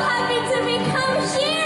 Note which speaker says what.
Speaker 1: happy to become here.